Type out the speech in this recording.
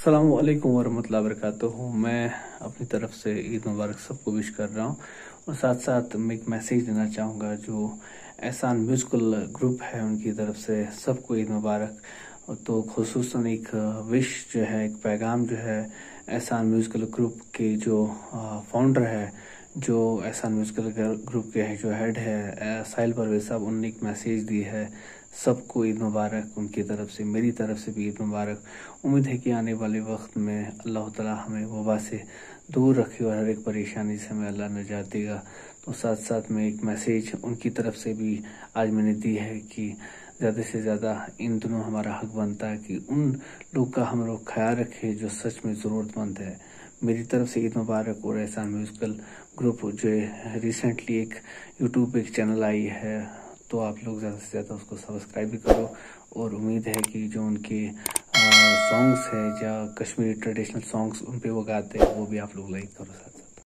السلام علیکم ورحمۃ اللہ وبرکاتہ۔ میں اپنی طرف سے عید مبارک سب کو وش کر رہا ہوں اور ساتھ ساتھ میں ایک میسیج دینا چاہوں گا جو احسان میوزیکل گروپ ہے، ان کی طرف سے سب کو عید مبارک۔ تو خصوصاً ایک وش جو ہے، ایک پیغام جو ہے احسان میوزیکل گروپ کے جو فاؤنڈر ہے جو احسان میوزیکل گروپ کے جو ہیڈ ہے ساحل پرویز صاحب، انہوں نے ایک میسیج دی ہے، سب کو عید مبارک، ان کی طرف سے، میری طرف سے بھی عید مبارک۔ امید ہے کہ آنے والے وقت میں اللہ تعالیٰ ہمیں وبا سے دور رکھے اور ہر ایک پریشانی سے ہمیں اللہ نجات دے گا۔ تو ساتھ ساتھ میں ایک میسیج ان کی طرف سے بھی آج میں نے دی ہے کہ زیادہ سے زیادہ ان دنوں ہمارا حق بنتا ہے کہ ان لوگ کا ہم لوگ خیال رکھے جو سچ میں ضرورت مند ہے۔ میری طرف سے عید مبارک اور احسان میوزیکل گروپ جو ریسنٹلی ایک یوٹیوب پہ ایک چینل آئی ہے، تو آپ لوگ زیادہ سے زیادہ اس کو سبسکرائب بھی کرو۔ اور امید ہے کہ جو ان کے سانگس ہے یا کشمیری ٹریڈیشنل سانگس ان پہ وہ گاتے ہیں، وہ بھی آپ لوگ لائک کرو ساتھ